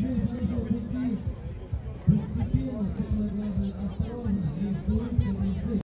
Жизнь уже летит постепенно.